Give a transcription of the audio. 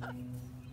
はい。